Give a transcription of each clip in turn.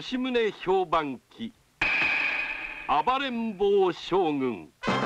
吉宗評判記暴れん坊将軍。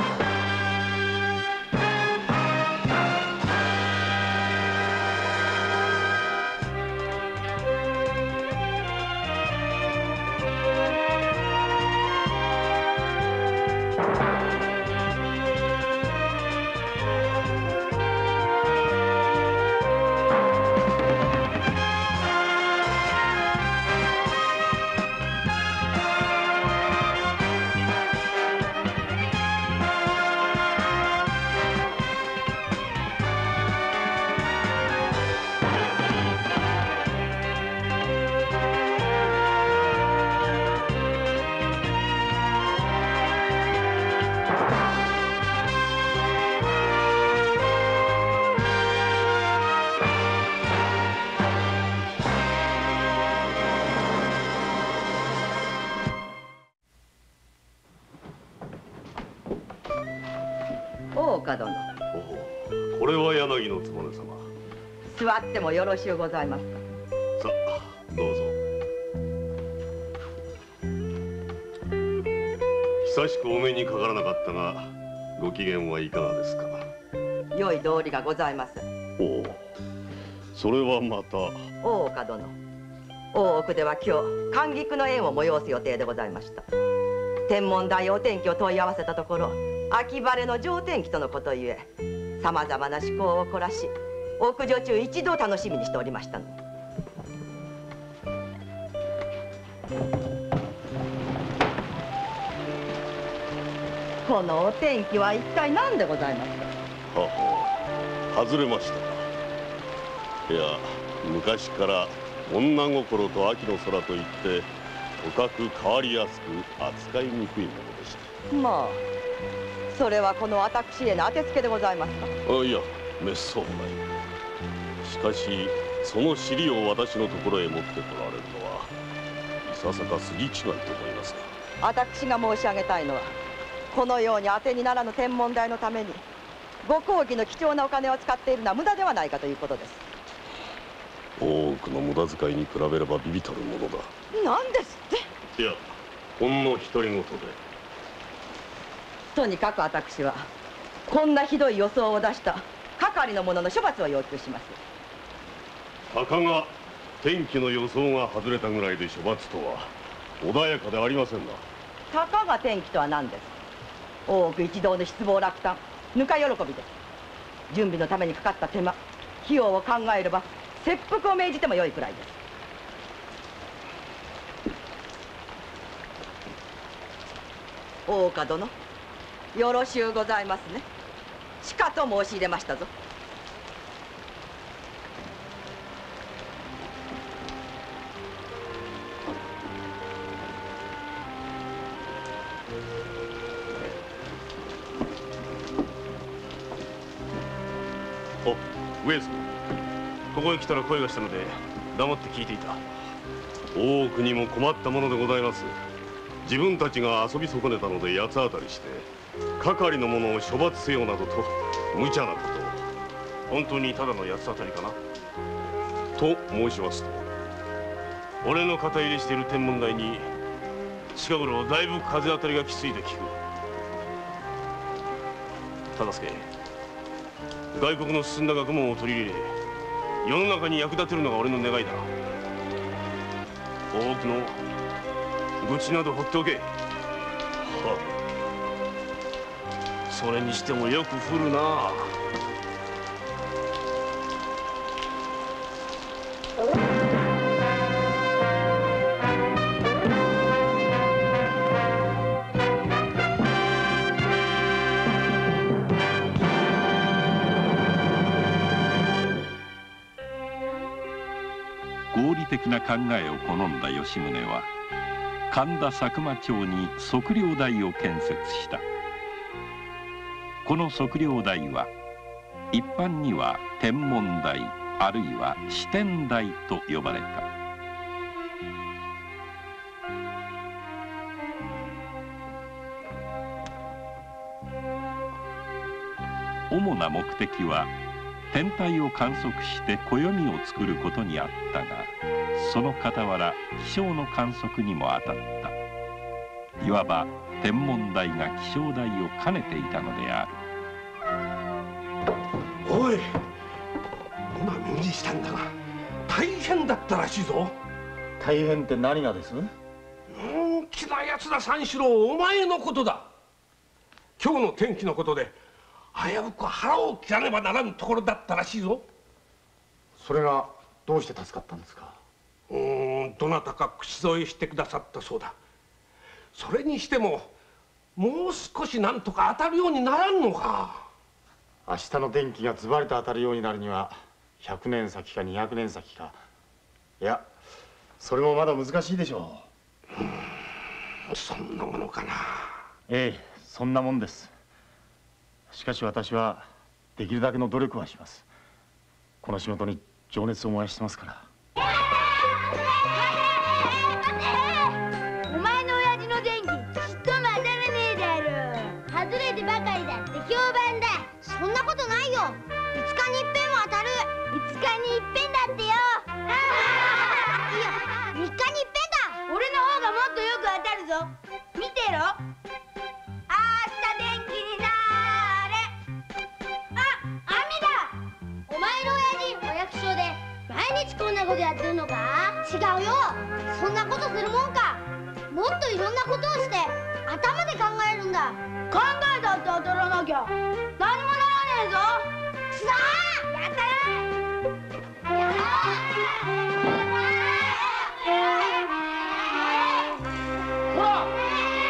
もよろしゅうございます。かさあどうぞ。久しくお目にかからなかったがご機嫌はいかがですか？良い道理がございます。おお。それはまた。大岡殿。大奥では今日観菊の宴を催す予定でございました。天文台お天気を問い合わせたところ秋晴れの上天気とのことゆえさまざまな趣向を凝らし屋上中一度楽しみにしておりましたの。にこのお天気は一体何でございますか？はは外れましたか。いや昔から女心と秋の空といってとかく変わりやすく扱いにくいものでしてまあそれはこの私への当てつけでございますか？あいやめっそうもないしかしその尻を私のところへ持ってこられるのはいささか筋違いと思いますが私が申し上げたいのはこのように当てにならぬ天文台のためにご公儀の貴重なお金を使っているのは無駄ではないかということです。大奥の無駄遣いに比べればビビたるものだ。何ですって？いやほんの独り言で。とにかく私はこんなひどい予想を出した係の者の処罰を要求しますたかが天気の予想が外れたぐらいで処罰とは穏やかでありませんな。たかが天気とは何です？大奥一同の失望落胆。ぬか喜びで。す準備のためにかかった手間費用を考えれば切腹を命じてもよいくらいです。大岡殿よろしゅうございますね。しかと申し入れましたぞ。ここへ来たら声がしたので黙って聞いていた。大奥にも困ったものでございます。自分たちが遊び損ねたので八つ当たりして係の者を処罰せよなどと無茶なことを。本当にただの八つ当たりかな。と申しますと俺の肩入れしている天文台に近頃だいぶ風当たりがきついと聞く。忠相外国の進んだ学問を取り入れ世の中に役立てるのが俺の願いだ。大奥の愚痴など放っておけ。はそれにしてもよく降るな。的な考えを好んだ吉宗は神田佐久間町に測量台を建設した。この測量台は一般には天文台あるいは視天台と呼ばれた。主な目的は天体を観測して暦を作ることにあったがその傍ら気象の観測にも当たった。いわば天文台が気象台を兼ねていたのである。おい今耳にしたんだが大変だったらしいぞ。大変って何がです？大きなやつだ三四郎お前のことだ。今日の天気のことで危うく腹を切らねばならんところだったらしいぞ。それがどうして助かったんですか？どなたか口添えしてくださったそうだ。それにしてももう少しなんとか当たるようにならんのか。明日の天気がズバリと当たるようになるには100年先か200年先か。いやそれもまだ難しいでしょう。そんなものかな。ええそんなもんです。しかし私はできるだけの努力はします。この仕事に情熱を燃やしてますから5日に一遍だってよ。いや3日に一遍だ。俺の方がもっとよく当たるぞ。見てろ。明日天気になれ。あ雨だ。お前の親父お役所で毎日こんなことやってるのか？違うよ。そんなことするもんか。もっといろんなことをして頭で考えるんだ。考えたって当たらなきゃ。何もならねえぞ。くそー！やったな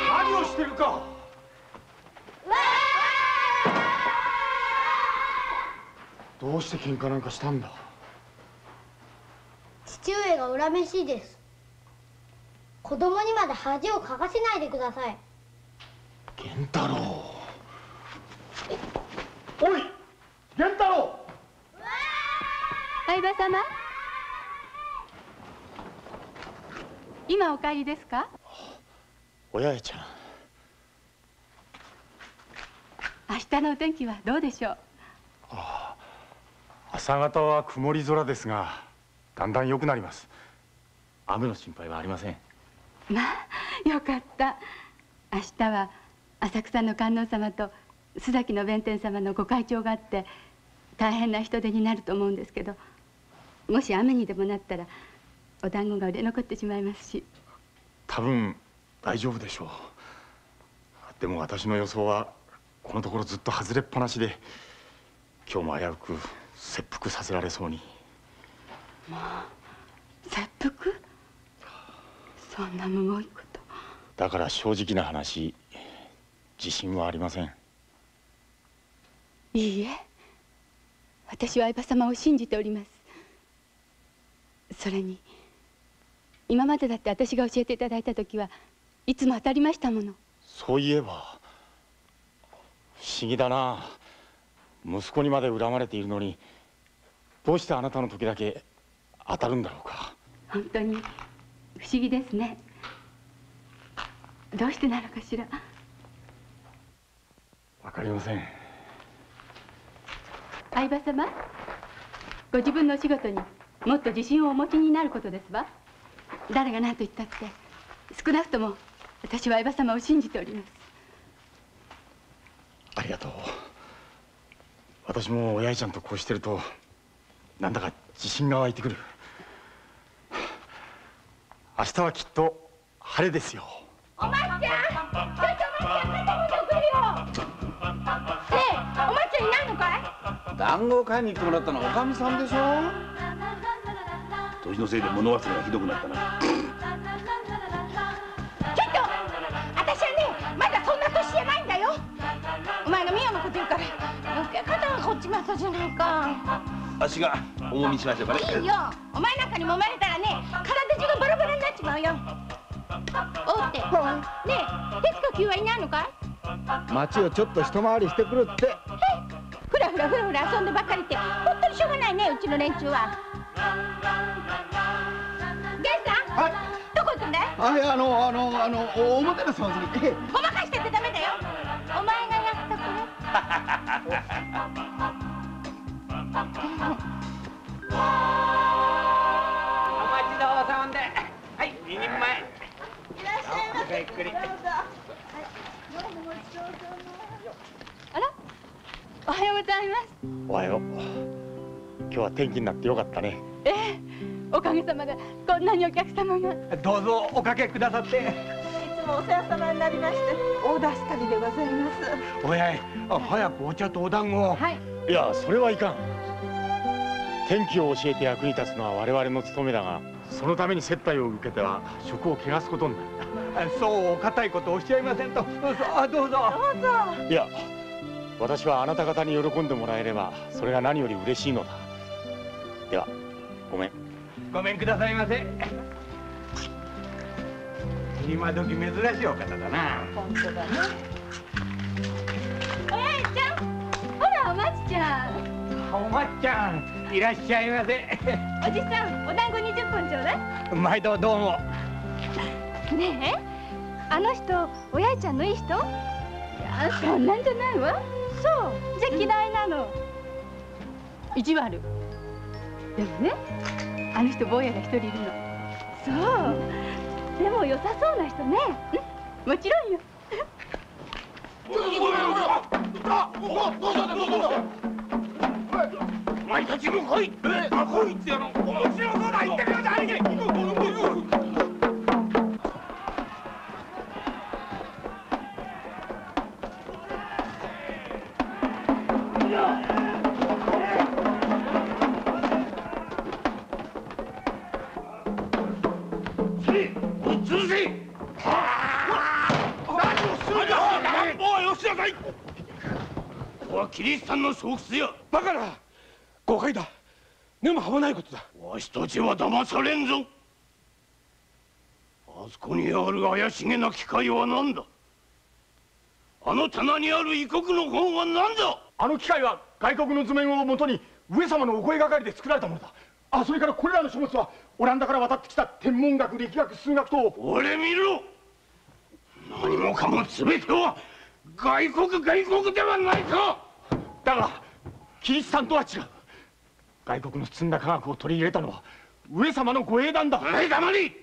何をしてるか。どうして喧嘩なんかしたんだ。父上が恨めしいです。子供にまで恥をかかせないでください。源太郎。おい源太郎相葉様？今お帰りですか？お八重ちゃん。明日のお天気はどうでしょう？朝方は曇り空ですがだんだん良くなります。雨の心配はありません。まあよかった。明日は浅草の観音様と須崎の弁天様のご会長があって大変な人手になると思うんですけどもし雨にでもなったらお団子が売れ残ってしまいますし。多分大丈夫でしょう。でも私の予想はこのところずっと外れっぱなしで今日も危うく切腹させられそうに。切腹？そんなむごいこと。だから正直な話自信はありません。いいえ。私は相葉様を信じておりますそれに今までだって私が教えていただいた時はいつも当たりましたもの。そういえば不思議だな。息子にまで恨まれているのにどうしてあなたの時だけ当たるんだろうか。本当に不思議ですね。どうしてなのかしら。わかりません。相葉様ご自分のお仕事にもっと自信をお持ちになることですわ。誰が何と言ったって少なくとも私は相葉様を信じております。ありがとう。私も親父ちゃんとこうしてるとなんだか自信が湧いてくる。明日はきっと晴れですよ。おまっちゃんちょっとおまっちゃんまた送るよねえおまっちゃんいないのかい？団子を買いに行ってもらったのはおかみさんでしょ？年のせいで物忘れがひどくなったな。ちょっと私はねまだそんな年じゃないんだよ。お前がミオのこと言うから余計肩がこっちまったじゃないか。あっしが重みしましょうかね。いいよ。お前なんかに揉まれたらね体中がバラバラになっちまうよ。おうって。ねえ徹子級はいないのかい？町をちょっと一回りしてくるって。ふらふらふらふら遊んでばっかりって本当にしょうがないねうちの連中はどこ行くんだい？ああのあのあの表の掃除に。ごまかしてってダメだよ。お前がやったくれ。お待ちどうさではい二人前いらっしゃいませゆっくりどうぞ、あら？おはようございます。おはよう。今日は天気になってよかったね。おかげさまでこんなにお客様が。どうぞおかけくださって。いつもお世話様になりまして。大助かりでございます。おやいあ早くお茶とお団子を。はい。いやそれはいかん。天気を教えて役に立つのは我々の務めだがそのために接待を受けては職を汚すことになる。そうお堅いことおっしゃいませんと。どうぞあどうぞ。どうぞ。いや私はあなた方に喜んでもらえればそれが何より嬉しいのだ。ではごめんごめんくださいませ。今時珍しいお方だな。本当だね。おやいちゃんほらおまちちゃん。おまっちゃんいらっしゃいませ。おじさんお団子20本ちょうだい。毎度どうも。ねえあの人おやいちゃんのいい人？いやそんなんじゃないわ。そうじゃ嫌いなの。意地悪でもねあの人坊やが一人いるの。そう。でも良さそうな人ね。うん？もちろんよ。お前たちも来い。来いってやろ面白そうだ言って。くれじゃ兄貴キリシタンの巣窟やバカな誤解だ。でもはばないことだ。わしたちは騙されんぞ。あそこにある怪しげな機械は何だ？あの棚にある異国の本は何だ？あの機械は外国の図面をもとに上様のお声がかりで作られたものだ。あそれからこれらの書物はオランダから渡ってきた天文学力学数学と俺見ろ。何もかも全ては外国外国ではないかだがキリシタンとは違う。外国の積んだ科学を取り入れたのは上様のご英断だ。はい黙り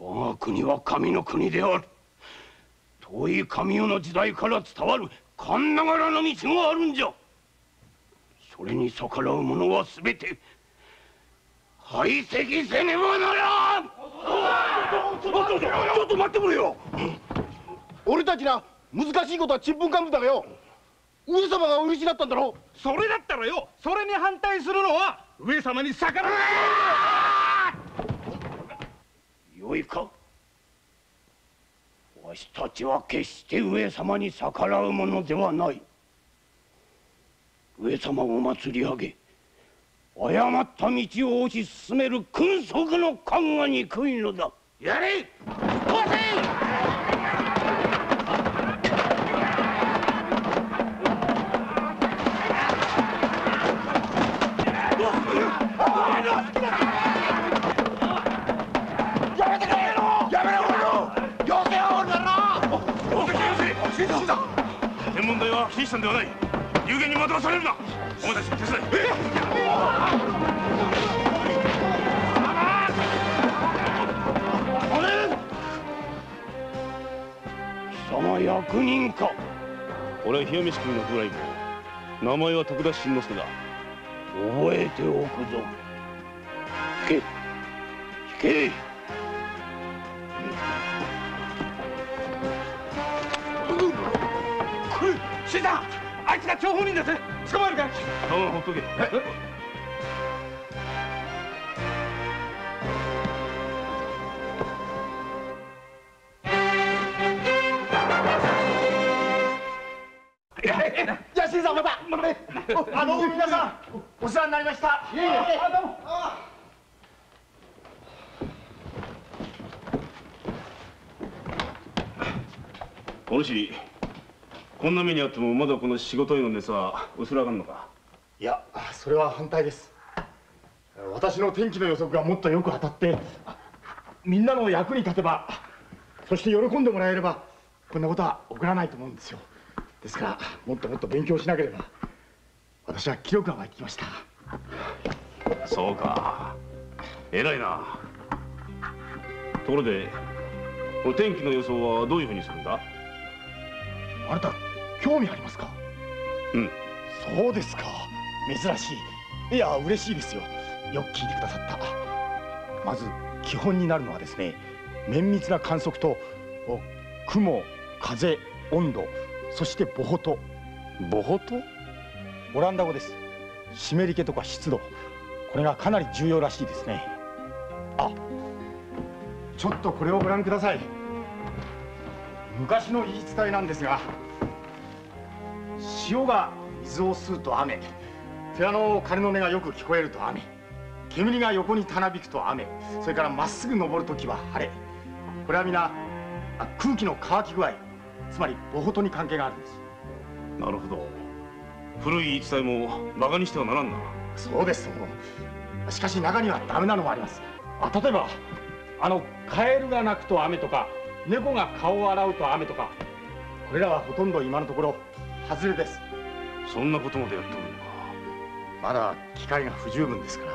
我が国は神の国である。遠い神代の時代から伝わる神ながらの道があるんじゃ。それに逆らう者は全て排斥せねばならん。ちょっとちょっと待ってくれよ。俺たちな難しいことはちんぷんかんぷんだがよ上様がお許しだったんだろそれだったらよそれに反対するのは上様に逆らう。よいか。わしたちは決して上様に逆らうものではない。上様を祭り上げ誤った道を推し進める君側の勘が憎いのだ。やれはキリシタンではない。有限に惑わされるな。お前たち手伝え。貴様役人か。俺は冷や飯組の風来坊名前は徳田新之助だ。覚えておくぞ。引け。引けあいつが張本人です。捕まえるから顔ほっとけ。じゃあ新さんまた。あの皆さんお世話になりました。いえいえ。あどうも。お主こんな目にあってもまだこの仕事への熱は薄らがんのか？いやそれは反対です。私の天気の予測がもっとよく当たってみんなの役に立てばそして喜んでもらえればこんなことは起こらないと思うんですよ。ですからもっともっと勉強しなければ私は気力が湧いてきました。そうか。偉いな。ところでこの天気の予想はどういうふうにするんだ？あなた興味ありますか？うん。そうですか。珍しい。いや嬉しいですよ。よく聞いてくださった。まず基本になるのはですね綿密な観測とお雲風温度そしてボホト。ボホト？オランダ語です。湿り気とか湿度。これがかなり重要らしいですね。あちょっとこれをご覧ください。昔の言い伝えなんですが潮が水を吸うと雨。寺の鐘の音がよく聞こえると雨。煙が横にたなびくと雨。それからまっすぐ登るときは晴れ。これは皆あ空気の乾き具合。つまりボホトに関係があるんです。なるほど。古い言い伝えも馬鹿にしてはならんな。そうです。しかし中にはダメなのもあります。あ例えばあのカエルが鳴くと雨とか猫が顔を洗うと雨とか。これらはほとんど今のところ外れです。そんなことまでやっとるのか。まだ機械が不十分ですから。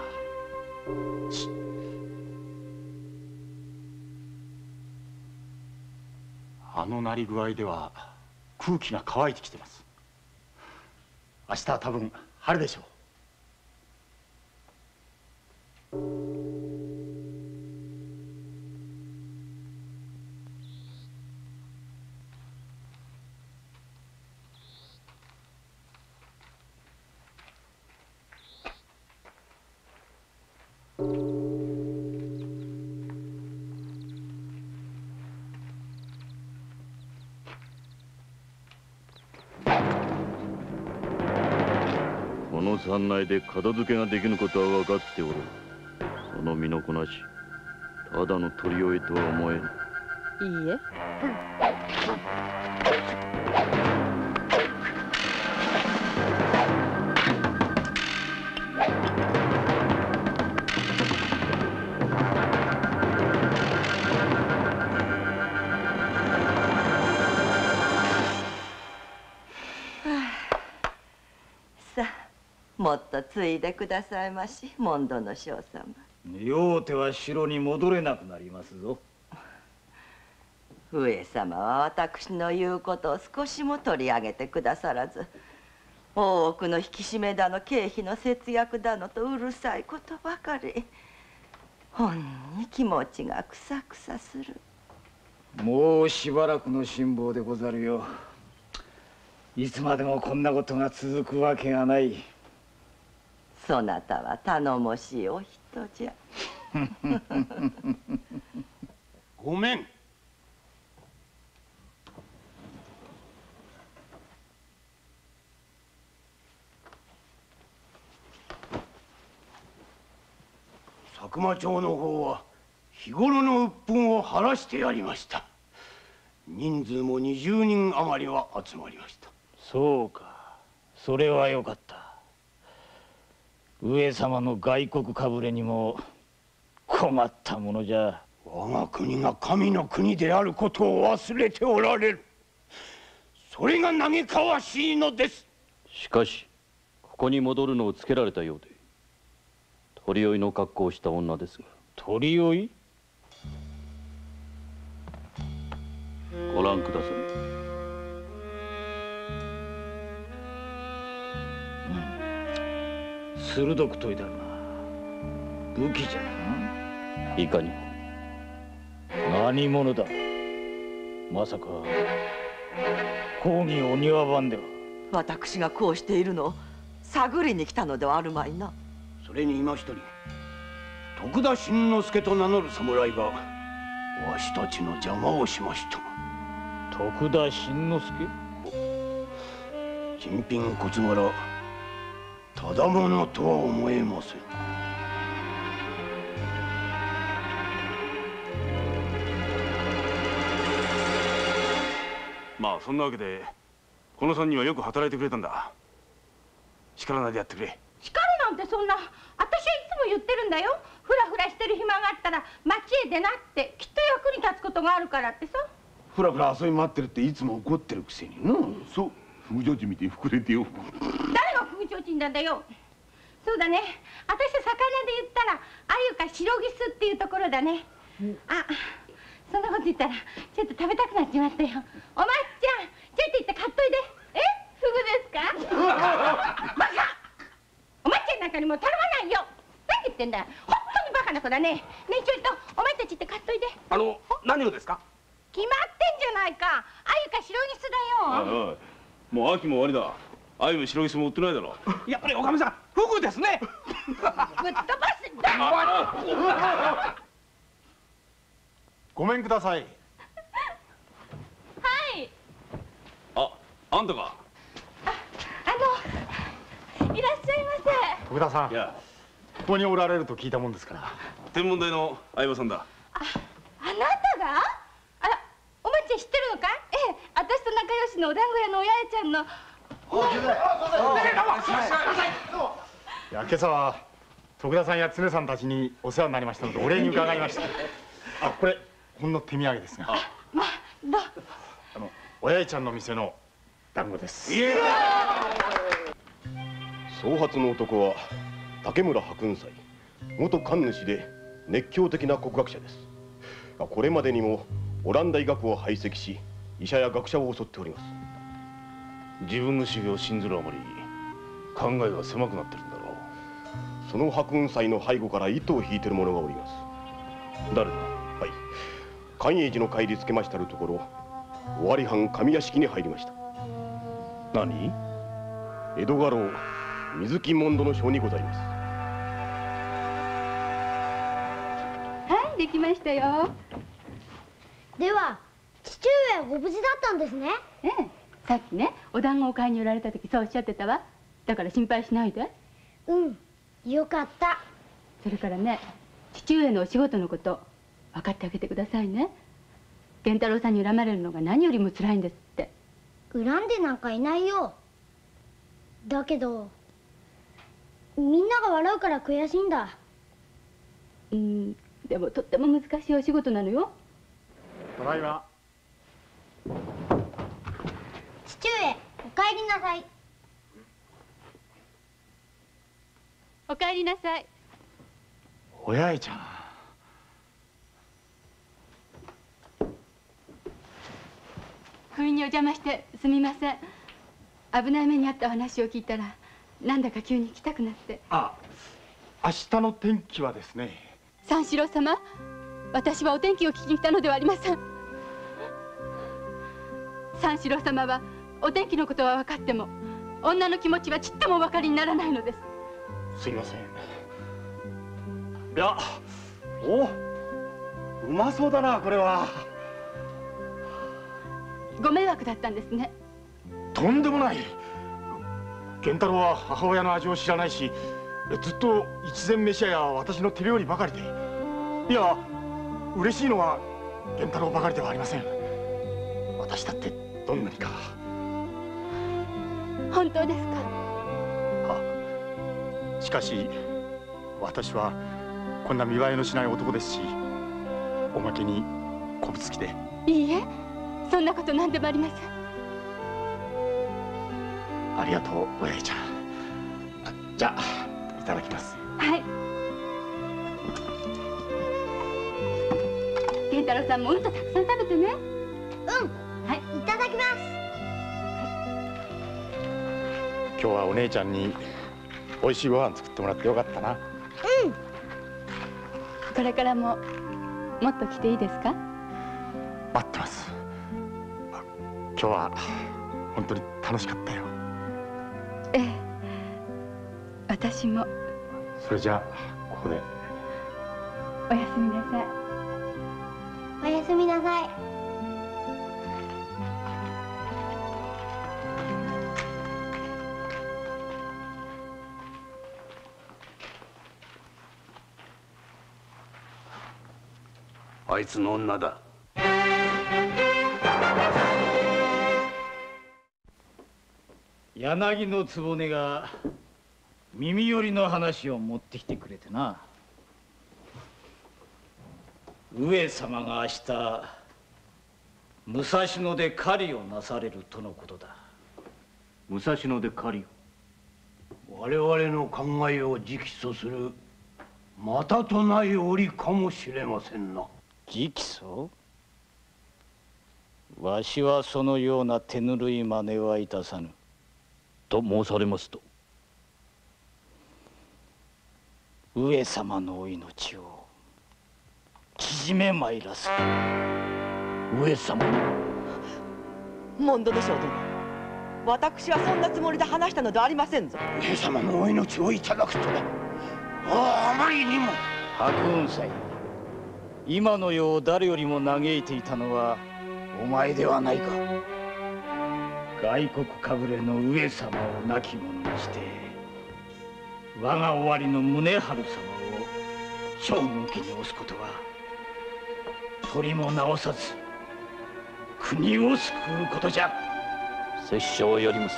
あの鳴り具合では空気が乾いてきてます。明日は多分晴れでしょう山内で片付けができぬことは分かっておる。その身のこなしただの取り終えとは思えぬ。いいえ。もっとついでくださいましモンドの将様。用手は城に戻れなくなりますぞ。上様は私の言うことを少しも取り上げてくださらず大奥の引き締めだの経費の節約だのとうるさいことばかりほんに気持ちがくさくさする。もうしばらくの辛抱でござるよ。いつまでもこんなことが続くわけがないそなたは頼もしいお人じゃ。ごめん。佐久間町の方は日頃の鬱憤を晴らしてやりました。人数も20人余りは集まりました。そうか。それはよかった上様の外国かぶれにも困ったものじゃ。我が国が神の国であることを忘れておられる。それが嘆かわしいのです。しかしここに戻るのをつけられたようで。鳥追いの格好をした女ですが。鳥追い？ご覧ください鋭く研いだるな。武器じゃいかにも。な何者だ。まさか公儀お庭番では。私がこうしているのを探りに来たのではあるまいな。それに今一人徳田新之助と名乗る侍がわしたちの邪魔をしました。徳田新之助？珍品事柄ただものとは思えません。まあそんなわけでこの三人はよく働いてくれたんだ。叱らないでやってくれ。叱るなんてそんな私はいつも言ってるんだよ。ふらふらしてる暇があったら町へ出なってきっと役に立つことがあるからってさ。ふらふら遊び回ってるっていつも怒ってるくせに。なそう風女地みて膨れてよ。誰が副長人なんだよ。そうだね。私魚で言ったら鮎か白ギスっていうところだね、あそんなこと言ったらちょっと食べたくなっちまったよ。おまっちゃんちょっと行って買っといでえ？フグですか？バカ！お前ちゃんなんかにも頼まないよ。何言ってんだよ。本当にバカな子だね。ねえちょいとお前たちって買っといて。あの何をですか？決まってんじゃないか。あゆか白ギスだよもう秋も終わりだ。あゆも白ギスも売ってないだろ。やっぱりおかみさんフグですね。ぶっ飛ばすごめんください。はい。ああんたか？あのいらっしゃいま徳田さんいや。ここにおられると聞いたもんですから。天文台の相葉さんだ。せあなたが？あらお前ちゃん知ってるのかい？ええ私と仲良しのお団子屋のお八重ちゃんの。いや今朝は徳田さんや常さんたちにお世話になりましたのでお礼に伺いました。あこれほんの手土産ですが。まあどあのおやいちゃんの店の団子です。総髪の男は竹村白雲斎元神主で熱狂的な国学者です。これまでにもオランダ医学を排斥し医者や学者を襲っております。自分の修行を信ずるあまり考えが狭くなってるんだろその白雲斎の背後から糸を引いている者がおります。誰だ？はい。寛永寺の帰りつけましたるところ尾張藩上屋敷に入りました。何？江戸家老水木門戸の章にございます。はいできましたよ。では父上はご無事だったんですね。ええ。さっきねお団子を買いに売られた時そうおっしゃってたわ。だから心配しないで。うん。よかった。それからね父上のお仕事のこと分かってあげてくださいね。源太郎さんに恨まれるのが何よりも辛いんですって。恨んでなんかいないよ。だけどみんなが笑うから悔しいんだ。うん。でもとっても難しいお仕事なのよ。ただいま父上お帰りなさい。お帰りなさい。おやいちゃん。不意にお邪魔してすみません。危ない目にあったお話を聞いたらなんだか急に来たくなって。あ明日の天気はですね。三四郎様私はお天気を聞きに来たのではありません三四郎様はお天気のことは分かっても女の気持ちはちっともお分かりにならないのです。すいません。いやおうまそうだなこれは。ご迷惑だったんですね。とんでもない。源太郎は母親の味を知らないしずっと一膳飯屋や私の手料理ばかりで。いや嬉しいのは源太郎ばかりではありません。私だってどんなにか。本当ですか？しかし私はこんな見栄えのしない男ですしおまけにこぶつきで。いいえそんなこと何でもありません。ありがとうおやいちゃん。あじゃあいただきます。はい。源太郎さんもうんとたくさん食べてね。うんきます。今日はお姉ちゃんに美味しいご飯作ってもらってよかったな。うん。これからももっと来ていいですか？待ってます。あ今日は本当に楽しかったよ。ええ。私も。それじゃあここで。おやすみなさい。おやすみなさいあいつの女だ。柳の局が耳寄りの話を持ってきてくれてな。上様が明日武蔵野で狩りをなされるとのことだ。武蔵野で狩り我々の考えを直訴とするまたとない折かもしれませんな直訴？わしはそのような手ぬるい真似はいたさぬ。と申されますと。上様のお命を縮めまいらす。上様モンドド将殿。私はそんなつもりで話したのではありませんぞ。上様のお命をいただくとは。あまりにも。白雲斎今の世を誰よりも嘆いていたのはお前ではないか。外国かぶれの上様を亡き者にして我が尾張の宗春様を将軍家に押すことは取りも直さず国を救うことじゃ。拙者をやります。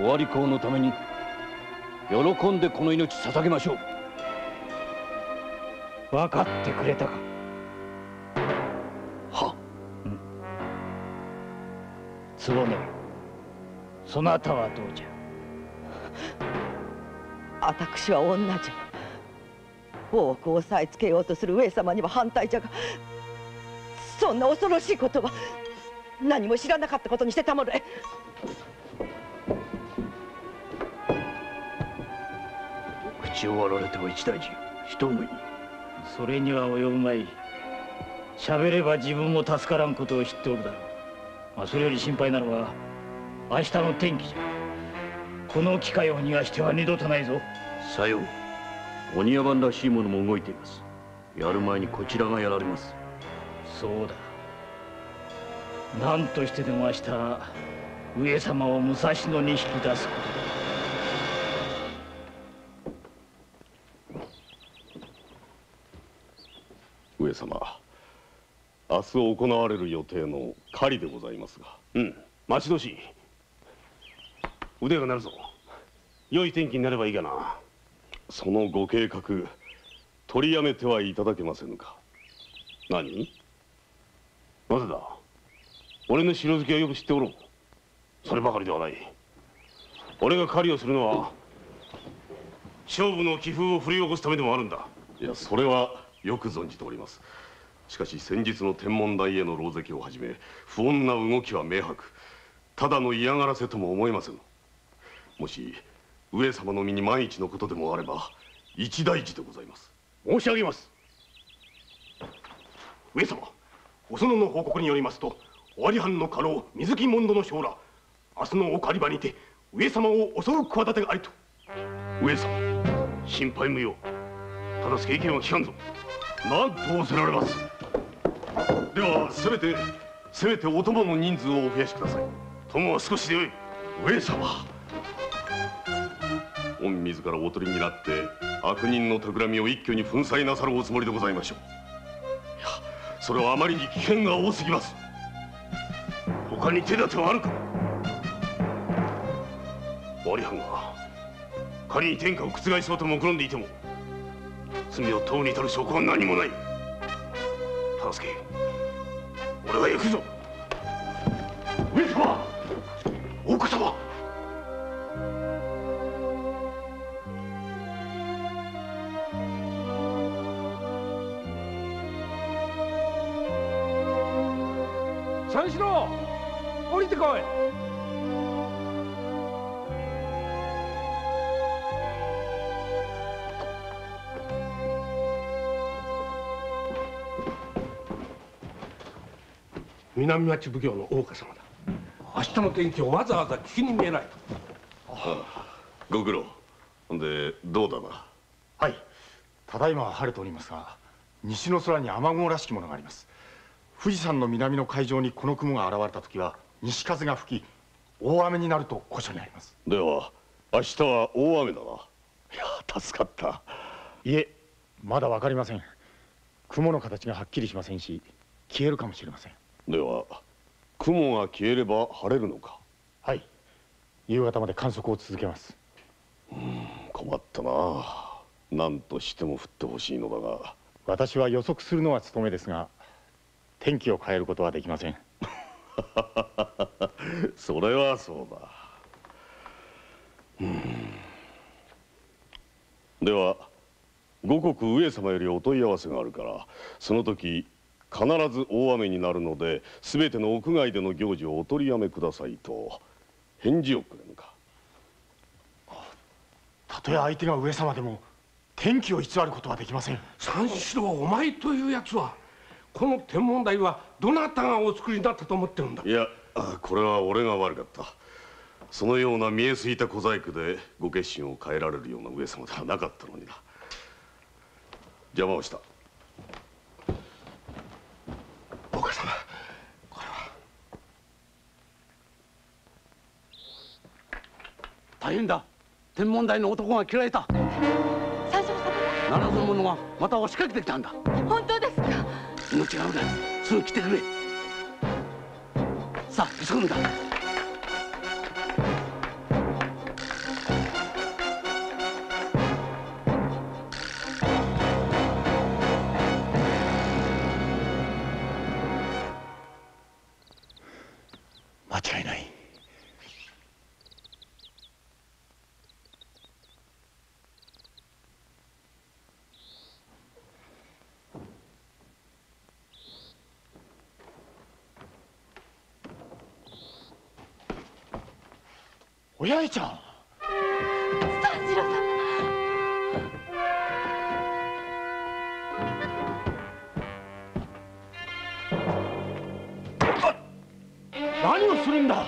尾張公のために喜んでこの命捧げましょう。分かってくれたか。は？坪根そなたはどうじゃ？私は女じゃ。大奥を押さえつけようとする上様には反対じゃがそんな恐ろしいことは何も知らなかったことにしてたもれ。口を割られては一大事。一思いそれには及ぶまい。喋れば自分も助からんことを知っておるだろう、まあ、それより心配なのは明日の天気じゃ。この機会を逃がしては二度とないぞ。さよう。鬼屋番らしいものも動いています。やる前にこちらがやられます。そうだ。何としてでも明日上様を武蔵野に引き出すことだ様。明日行われる予定の狩りでございますが。うん。待ち遠しい。腕が鳴るぞ。良い天気になればいいがな。そのご計画取りやめてはいただけませぬか。何？なぜだ？俺の城好きはよく知っておろう。そればかりではない。俺が狩りをするのは勝負の気風を振り起こすためでもあるんだ。いやそれはよく存じております。しかし先日の天文台への狼藉をはじめ不穏な動きは明白。ただの嫌がらせとも思えません。もし上様の身に万一のことでもあれば一大事でございます。申し上げます。上様お園の報告によりますと尾張藩の家老水木門戸の将ら明日のお狩り場にて上様を襲う企てがありと。上様心配無用。ただすけ意見は聞かんぞ何と仰せられます。ではせめてせめてお供の人数をお増やしください。友は少しでよい。上様。御自らお取りになって悪人の企みを一挙に粉砕なさるおつもりでございましょう。いやそれはあまりに危険が多すぎます。他に手立てはあるか。尾張藩が仮に天下を覆そうと目論んでいても罪を問うに至る証拠は何もない。忠相俺は行くぞ。南町奉行の大岡様だ。明日の天気をわざわざ聞きに見えないご苦労。ほんでどうだなはい。ただいまは晴れておりますが西の空に雨雲らしきものがあります。富士山の南の海上にこの雲が現れた時は西風が吹き大雨になると古書にあります。では明日は大雨だな。いや助かった。いえまだわかりません。雲の形がはっきりしませんし消えるかもしれませんでは雲が消えれば晴れるのか。はい。夕方まで観測を続けます。困ったな。何としても降ってほしいのだが。私は予測するのは務めですが天気を変えることはできません。それはそうだ。うん。では五国上様よりお問い合わせがあるからその時必ず大雨になるので全ての屋外での行事をお取りやめくださいと返事をくれぬか。たとえ相手が上様でも天気を偽ることはできません。三四郎お前というやつはこの天文台はどなたがお作りになったと思ってるんだ？いやあこれは俺が悪かった。そのような見えすぎた小細工でご決心を変えられるような上様ではなかったのにな。邪魔をした大岡様大変だ。天文台の男が切られた。三四郎様ならず者がまた押しかけてきたんだ。本当ですか？命が危ないすぐ来てくれ。さあ急ぐんだ八重ちゃん。三四郎様。何をするんだ？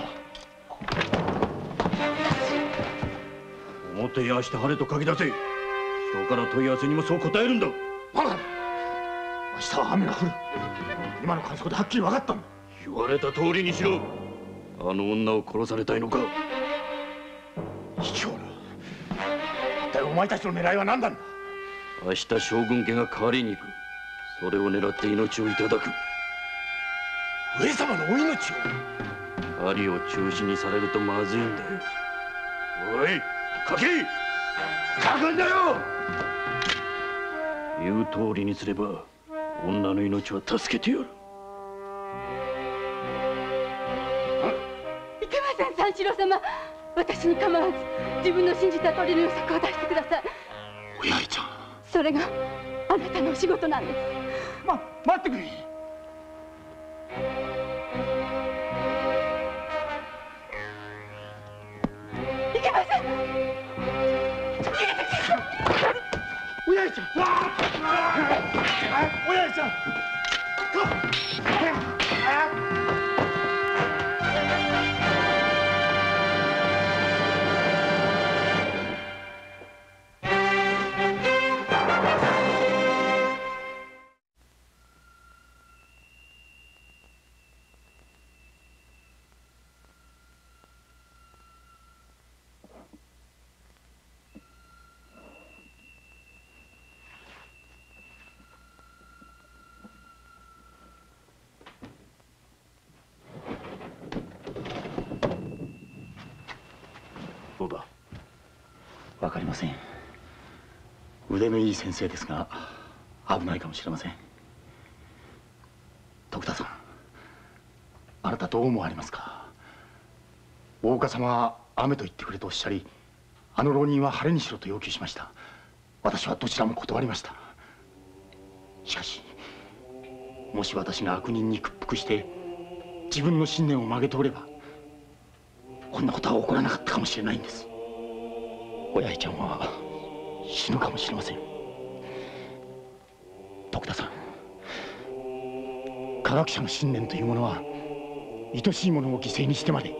表やして晴れと書き出せ。人から問い合わせにもそう答えるんだ。バカな明日は雨が降る。今の観測ではっきり分かったんだ。言われた通りにしろ。あの女を殺されたいのか前たちの狙いは何なんだ明日将軍家が代わりに行く。それを狙って命をいただく。上様のお命を？狩りを中止にされるとまずいんだよ。おい書け！書くんだよ！言う通りにすれば女の命は助けてやる。いけません三四郎様。私に構わず自分の信じた通りの予測を出してください。お八重ちゃん。それがあなたのお仕事なんです。ま待ってくれ。いけません。お八重ちゃん。お八重ちゃんどうだ？わかりません。腕のいい先生ですが危ないかもしれません。徳田さんあなたどう思われますか？大岡様は雨と言ってくれとおっしゃりあの浪人は晴れにしろと要求しました。私はどちらも断りました。しかしもし私が悪人に屈服して自分の信念を曲げ通ればこんなことは起こらなかったかもしれないんです。お八重ちゃんは死ぬかもしれません。徳田さん科学者の信念というものは愛しいものを犠牲にしてまで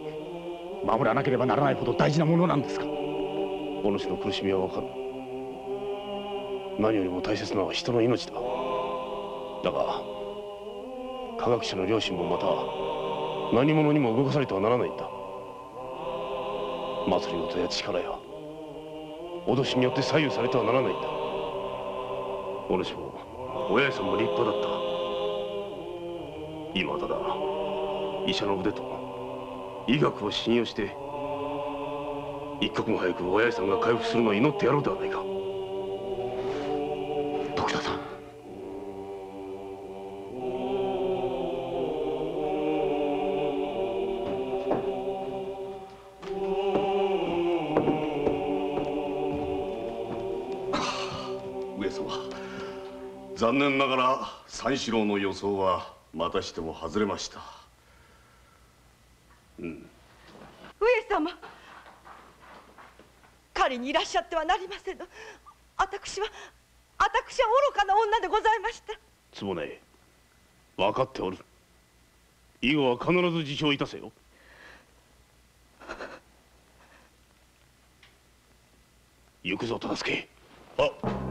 守らなければならないほど大事なものなんですか？お主の苦しみはわかる。何よりも大切なのは人の命だ。だが科学者の良心もまた何者にも動かされてはならないんだ。祭りごとや力や脅しによって左右されてはならないんだ。お主も親父さんも立派だった。今ただ医者の腕と医学を信用して一刻も早く親父さんが回復するのを祈ってやろうではないか。残念ながら三四郎の予想はまたしても外れました。上様狩りにいらっしゃってはなりませぬ。私は私は愚かな女でございました。つぼね分かっておる。以後は必ず自重いたせよ。行くぞ忠相。今日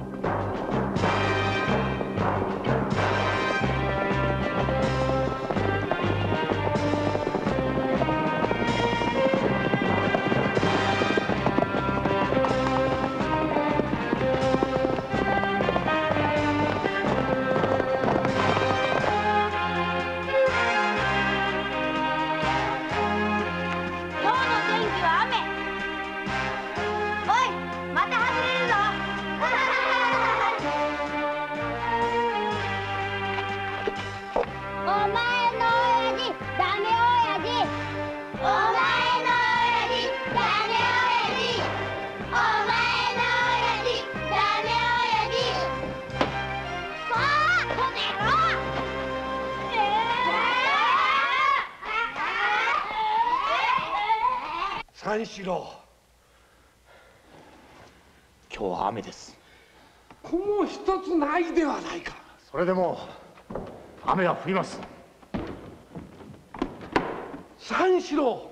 雨は降ります。三四郎。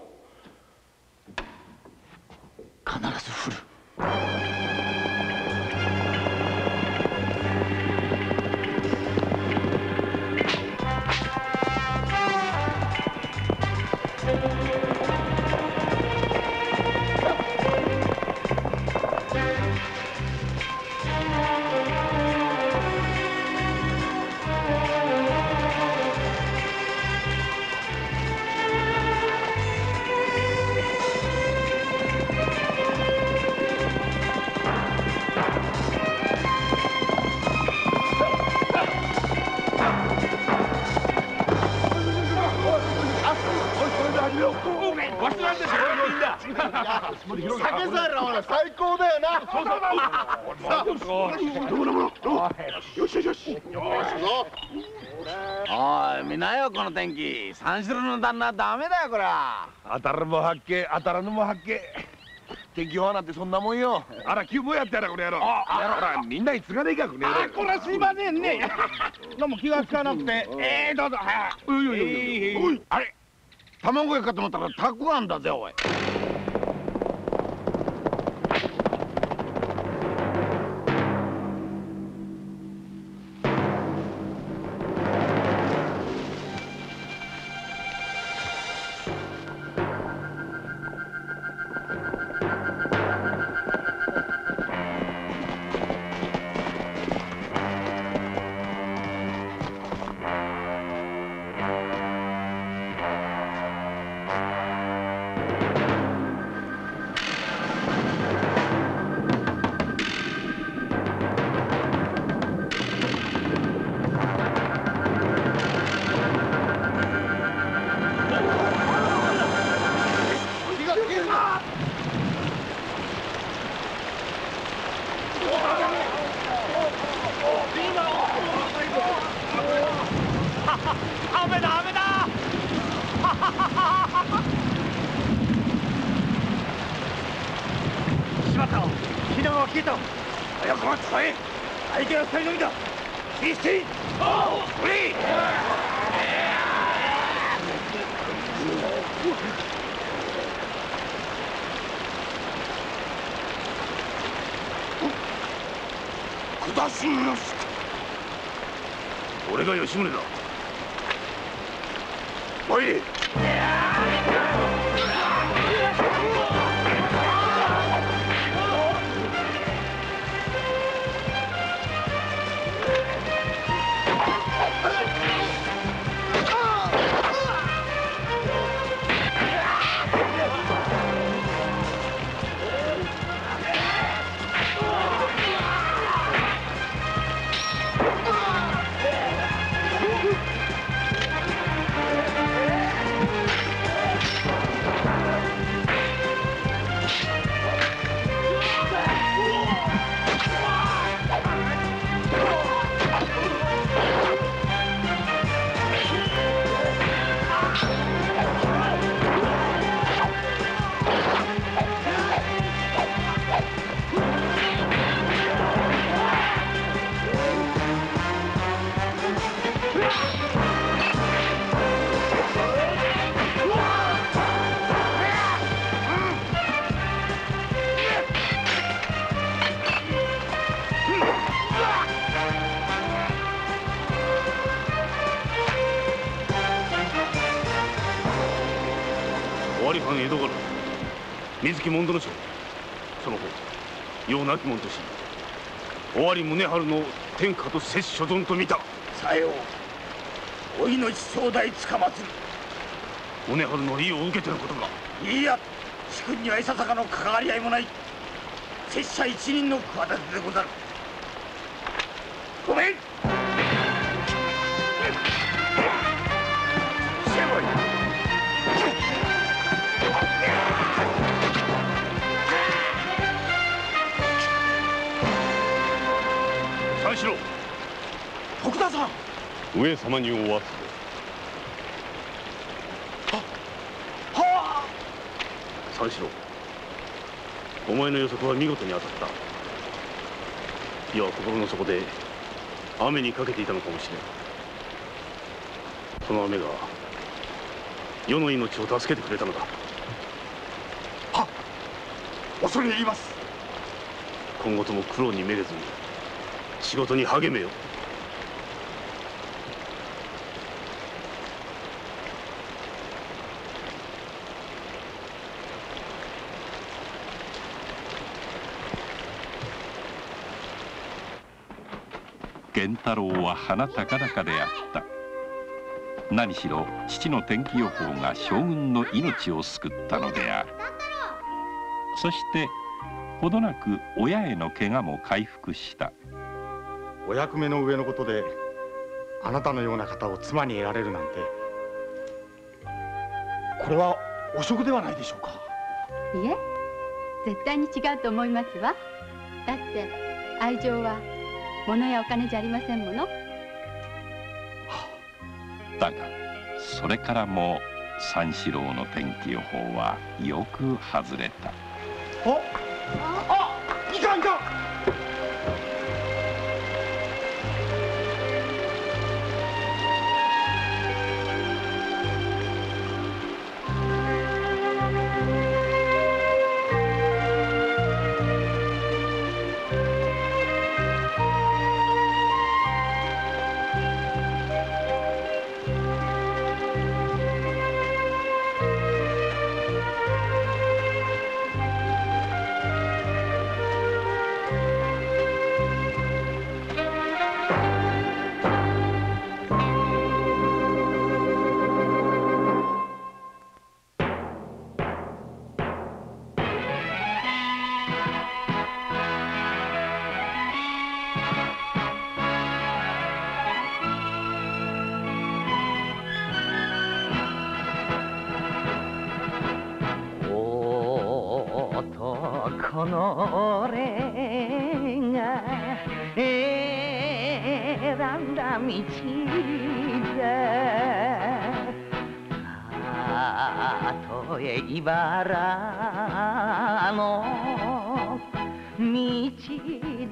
酒さえらほら最高だよな。そうそうよしよしよしよしおい見なよこの天気三四郎の旦那ダメだ？よこりゃ当たるも発見当たらぬも発見天気予報なんてそんなもんよあら急もやってやらこの野郎あほらみんなに継がねえかこの野郎あこれすいませんねどうも気がつかなくてええどうぞはいおいおいおいおいおいあれ卵焼きかと思ったらたくあんだ？ぜおい雨だ雨だしまった火のが消えた早く待ってこい相手は二人のみだ一斉おうフリー下しなし俺が吉宗だおなき者とし尾張宗春の天下と摂所存と見た。さよう。お命頂戴つかまつる。宗春の利を受けてのことがいいや。主君にはいささかの関わり合いもない。拙者一人の企てでござる。ごめん上様にお忘れ。三四郎。お前の予測は見事に当たった。いや心の底で雨にかけていたのかもしれん。その雨が世の命を助けてくれたのだ。はっ。恐れ入ります。今後とも苦労にめげずに仕事に励めよ源太郎は鼻高々であった。何しろ父の天気予報が将軍の命を救ったのである。そしてほどなく親への怪我も回復した。お役目の上のことであなたのような方を妻に得られるなんて。これは汚職ではないでしょうか。いえ絶対に違うと思いますわ。だって愛情は物やお金じゃありませんもの。だがそれからも三四郎の天気予報はよく外れた。ああいかんいかん男の俺が選んだ道だたとえ茨の道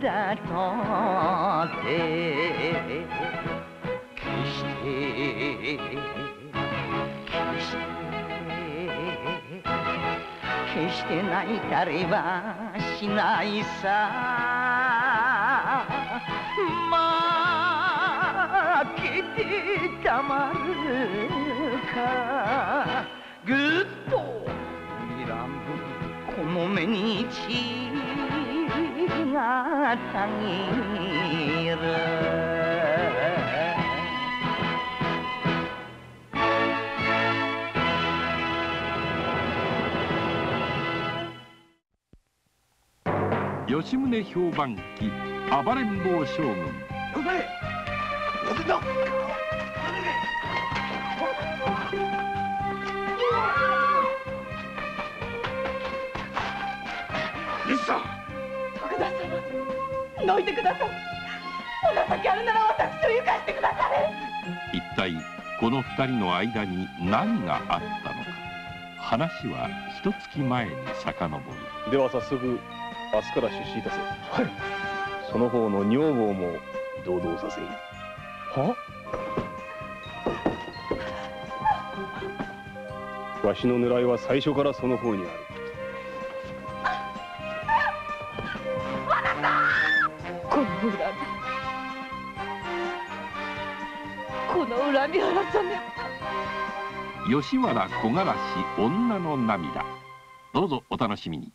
だとて決して決して決して泣いたりはしないさ。負けてたまるか。ぐっと睨むこの目に血がたぎる。吉宗評判記暴れん坊将軍。呼べ呼べだリスさん徳田様どいてください。お情けあるなら私を生かしてくだされ。一体この二人の間に何があったのか。話は一月前に遡る。では早速明日から出資いたせ。はい。その方の女房も同道させは？わしの狙いは最初からその方にある。この恨み。この恨み晴らさね吉原小柄し女の涙。どうぞお楽しみに